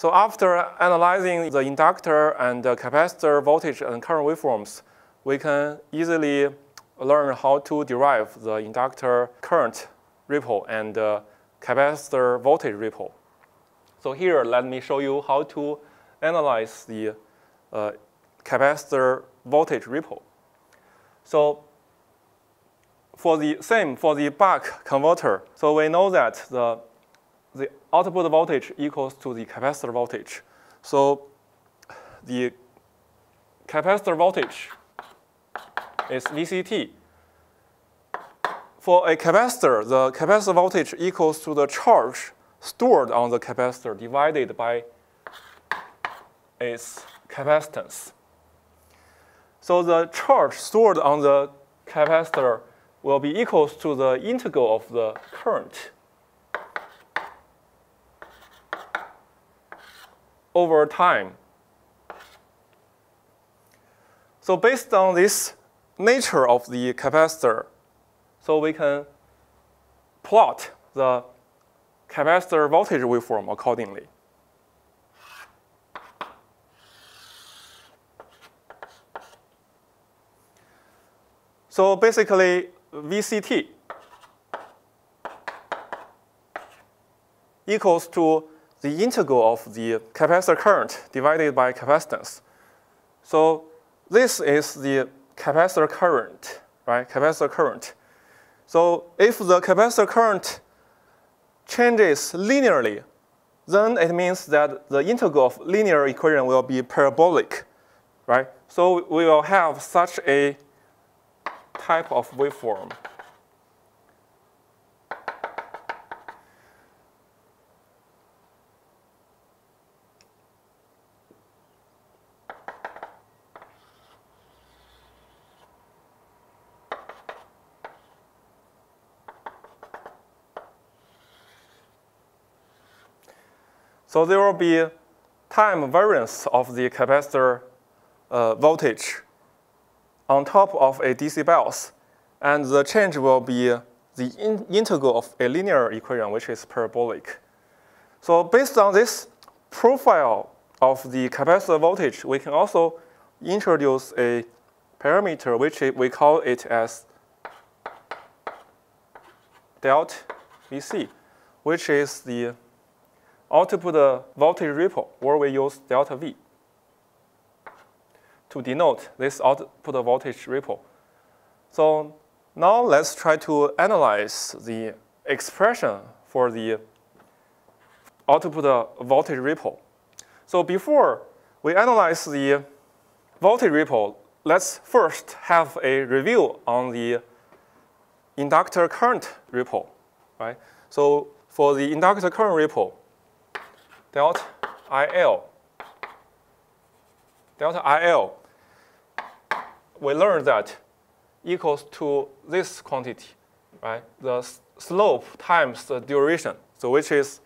So after analyzing the inductor and the capacitor voltage and current waveforms, we can easily learn how to derive the inductor current ripple and capacitor voltage ripple. So here, let me show you how to analyze the uh, capacitor voltage ripple. So for the same for the buck converter, so we know that the the output voltage equals to the capacitor voltage. So the capacitor voltage is VCT. For a capacitor, the capacitor voltage equals to the charge stored on the capacitor divided by its capacitance. So the charge stored on the capacitor will be equals to the integral of the current over time. So based on this nature of the capacitor, so we can plot the capacitor voltage waveform accordingly. So basically, VCT equals to the integral of the capacitor current divided by capacitance. So this is the capacitor current, right? Capacitor current. So if the capacitor current changes linearly, then it means that the integral of linear equation will be parabolic, right? So we will have such a type of waveform. So there will be time variance of the capacitor uh, voltage on top of a DC bias, and the change will be the in integral of a linear equation, which is parabolic. So based on this profile of the capacitor voltage, we can also introduce a parameter which we call it as delta VC, which is the output voltage ripple, where we use delta V to denote this output voltage ripple. So now let's try to analyze the expression for the output voltage ripple. So before we analyze the voltage ripple, let's first have a review on the inductor current ripple, right? So for the inductor current ripple, delta IL. Delta IL, we learned that equals to this quantity, right? The slope times the duration, so which is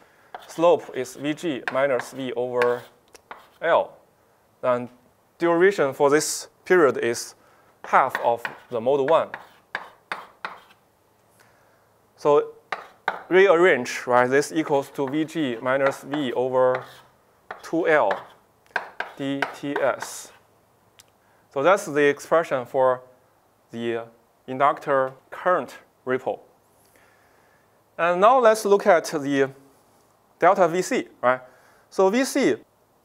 slope is Vg minus V over L. And duration for this period is half of the mode 1. So rearrange, right, this equals to Vg minus V over 2L dTs. So that's the expression for the inductor current ripple. And now let's look at the delta Vc, right? So Vc,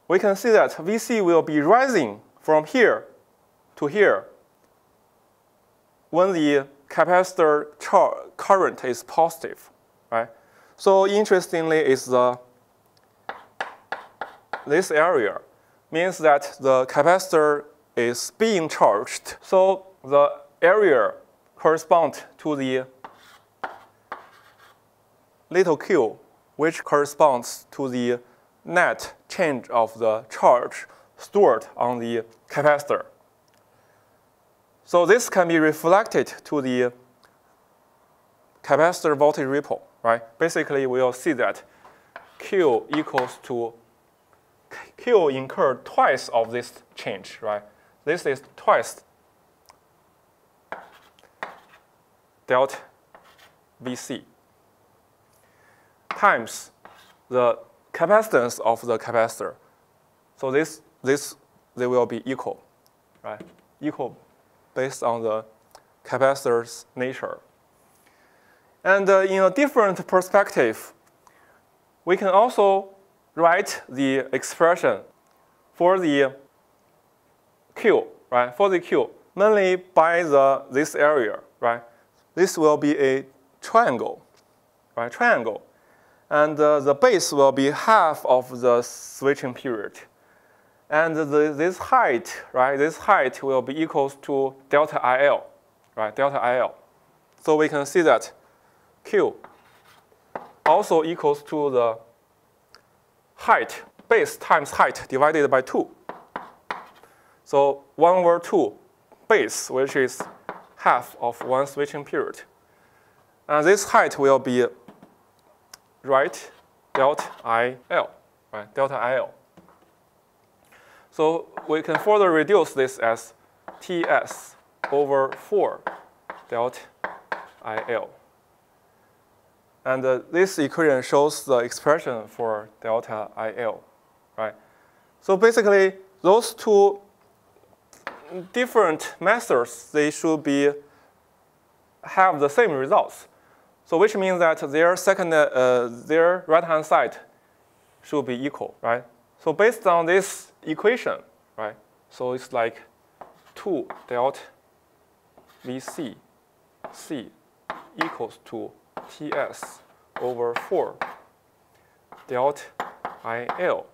we can see that Vc will be rising from here to here when the capacitor current is positive right? So interestingly is the this area means that the capacitor is being charged. So the area corresponds to the little q, which corresponds to the net change of the charge stored on the capacitor. So this can be reflected to the capacitor voltage ripple right? Basically, we'll see that Q equals to Q incurred twice of this change, right? This is twice delta VC times the capacitance of the capacitor. So this, this they will be equal, right? Equal based on the capacitor's nature. And uh, in a different perspective, we can also write the expression for the Q, right? For the Q, mainly by the, this area, right? This will be a triangle, right? Triangle. And uh, the base will be half of the switching period. And the, this height, right? This height will be equals to delta IL, right? Delta IL. So we can see that Q also equals to the height, base times height divided by 2. So 1 over 2 base, which is half of one switching period. And this height will be right delta IL, right, delta IL. So we can further reduce this as Ts over 4 delta IL. And uh, this equation shows the expression for delta IL, right? So basically, those two different methods, they should be have the same results. So which means that their second, uh, their right-hand side should be equal, right? So based on this equation, right? So it's like 2 delta Vc C equals to Ts over 4 delta IL,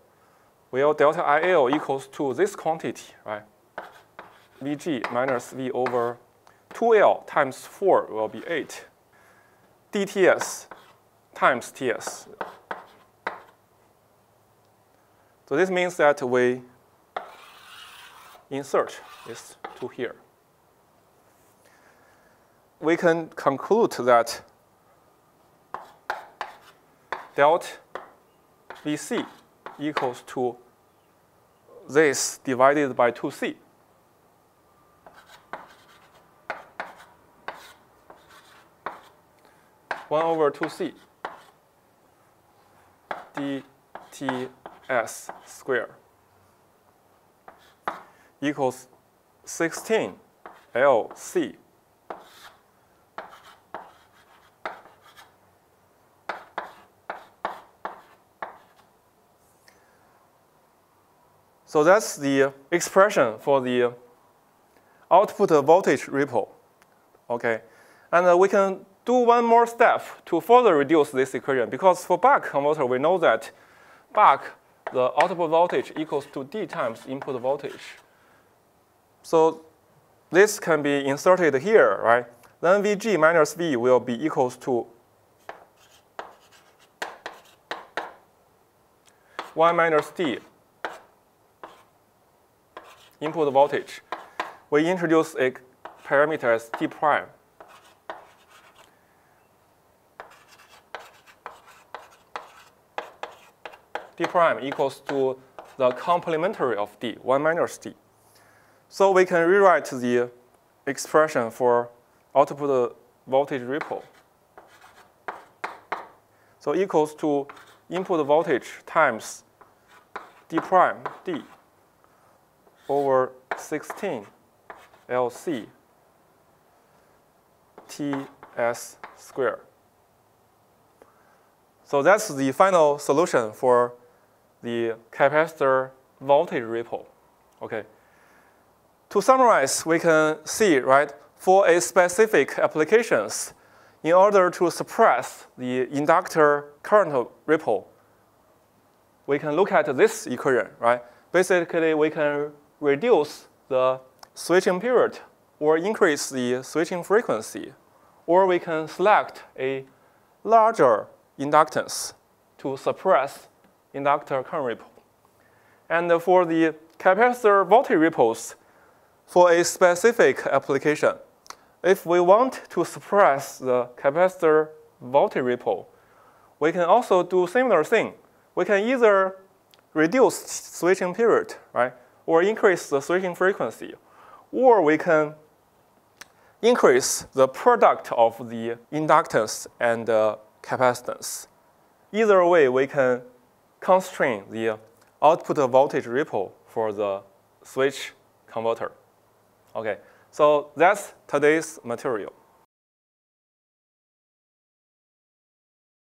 where delta IL equals to this quantity, right? Vg minus V over 2L times 4 will be 8. dTs times Ts. So this means that we insert this to here. We can conclude that delta Vc equals to this divided by 2c. 1 over 2c dTs square equals 16 LC So that's the expression for the output voltage ripple. Okay, and uh, we can do one more step to further reduce this equation. Because for buck converter, we know that buck, the output voltage equals to D times input voltage. So this can be inserted here, right? Then Vg minus V will be equals to 1 minus D input voltage. We introduce a parameter as D prime. d prime equals to the complementary of d, 1 minus d. So we can rewrite the expression for output voltage ripple. So equals to input voltage times d prime d over 16 LC TS squared. So that's the final solution for the capacitor voltage ripple. Okay. To summarize, we can see, right, for a specific applications, in order to suppress the inductor current ripple, we can look at this equation, right? Basically, we can reduce the switching period or increase the switching frequency, or we can select a larger inductance to suppress inductor current ripple. And for the capacitor voltage ripples, for a specific application, if we want to suppress the capacitor voltage ripple, we can also do similar thing. We can either reduce switching period, right, or increase the switching frequency, or we can increase the product of the inductance and uh, capacitance. Either way, we can constrain the output voltage ripple for the switch converter. Okay, so that's today's material.